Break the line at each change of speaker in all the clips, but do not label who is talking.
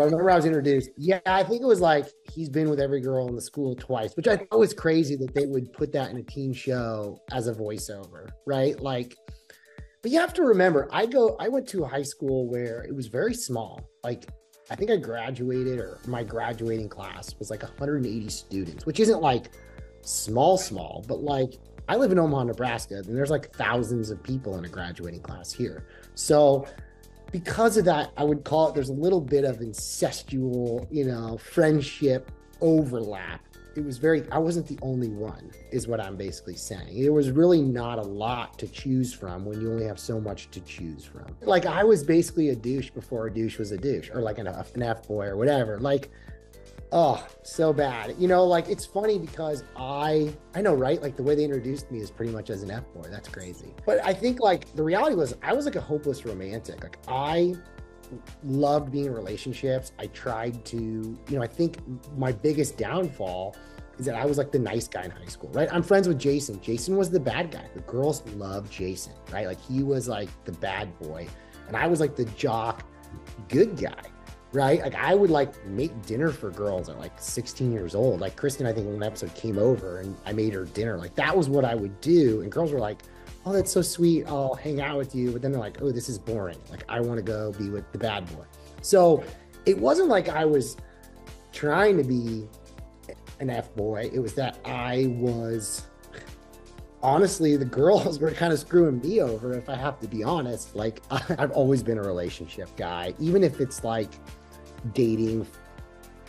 I remember I was introduced? Yeah, I think it was like he's been with every girl in the school twice, which I thought was crazy that they would put that in a teen show as a voiceover, right? Like, but you have to remember, I go, I went to a high school where it was very small. Like, I think I graduated, or my graduating class was like 180 students, which isn't like small, small, but like I live in Omaha, Nebraska, and there's like thousands of people in a graduating class here. So because of that, I would call it there's a little bit of incestual, you know, friendship overlap. It was very, I wasn't the only one, is what I'm basically saying. There was really not a lot to choose from when you only have so much to choose from. Like, I was basically a douche before a douche was a douche, or like an, an F boy or whatever. Like, oh so bad. You know like it's funny because i i know right? Like the way they introduced me is pretty much as an f-boy that's crazy. But i think like the reality was i was like a hopeless romantic. Like i loved being in relationships. I tried to you know i think my biggest downfall is that i was like the nice guy in high school right? I'm friends with jason. Jason was the bad guy. The girls loved jason right? Like he was like the bad boy. And i was like the jock good guy right? Like I would like make dinner for girls at like 16 years old. Like Kristin, I think one episode came over and I made her dinner. Like that was what I would do. And girls were like, oh, that's so sweet. I'll hang out with you. But then they're like, oh, this is boring. Like I want to go be with the bad boy. So it wasn't like I was trying to be an F boy. It was that I was honestly, the girls were kind of screwing me over, if I have to be honest. Like, I've always been a relationship guy, even if it's like dating,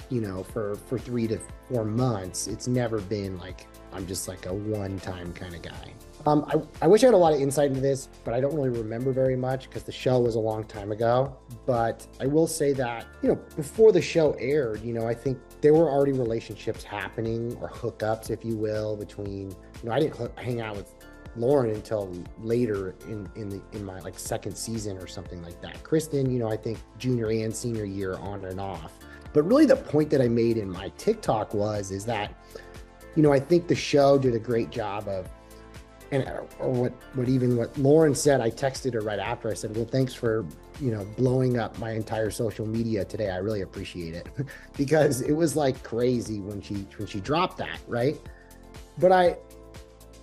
you know, for for three to four months. It's never been like I'm just like a one time kind of guy. Um, I, I wish I had a lot of insight into this, but I don't really remember very much because the show was a long time ago. But I will say that, you know, before the show aired, you know, I think there were already relationships happening or hookups, if you will, between, you know, I didn't hang out with Lauren until later in in the in my like second season or something like that. Kristin, you know, I think junior and senior year on and off. But really the point that I made in my TikTok was is that you know, I think the show did a great job of and or what what even what Lauren said, I texted her right after. I said, "Well, thanks for you know blowing up my entire social media today. I really appreciate it because it was like crazy when she when she dropped that, right?" But I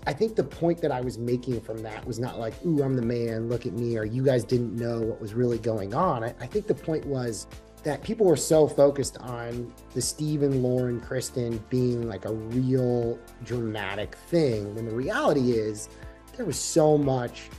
I think the point that I was making from that was not like, ooh, I'm the man, look at me, or you guys didn't know what was really going on. I, I think the point was that people were so focused on the Stephen, Lauren, Kristin being like a real dramatic thing when the reality is there was so much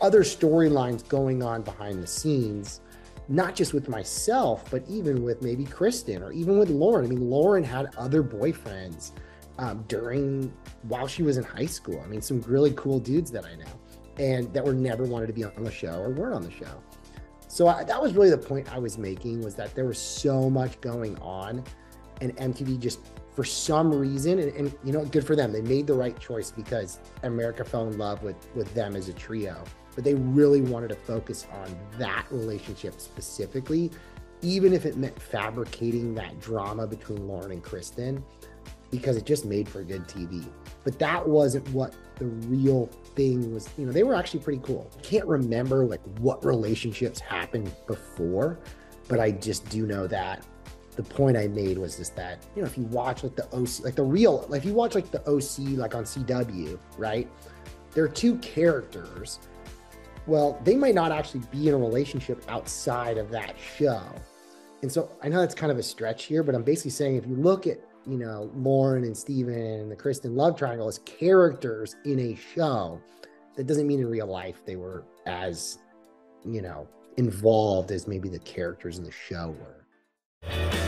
other storylines going on behind the scenes, not just with myself, but even with maybe Kristin or even with Lauren. I mean, Lauren had other boyfriends um, during while she was in high school. I mean, some really cool dudes that I know and that were never wanted to be on the show or weren't on the show. So I, that was really the point I was making was that there was so much going on and MTV just for some reason and, and, you know good for them they made the right choice because America fell in love with with them as a trio but they really wanted to focus on that relationship specifically even if it meant fabricating that drama between Lauren and Kristin because it just made for good TV. But that wasn't what the real thing was. You know, they were actually pretty cool. Can't remember like what relationships happened before, but I just do know that the point I made was just that, you know, if you watch like the OC, like the real, like if you watch like the OC, like on CW, right? There are two characters. Well, they might not actually be in a relationship outside of that show. And so I know that's kind of a stretch here, but I'm basically saying if you look at you know, Lauren and Stephen and the Kristin love triangle as characters in a show. That doesn't mean in real life they were as, you know, involved as maybe the characters in the show were.